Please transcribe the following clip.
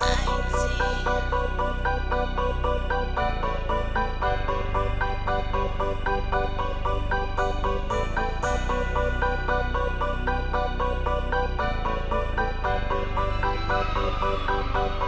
I see. Música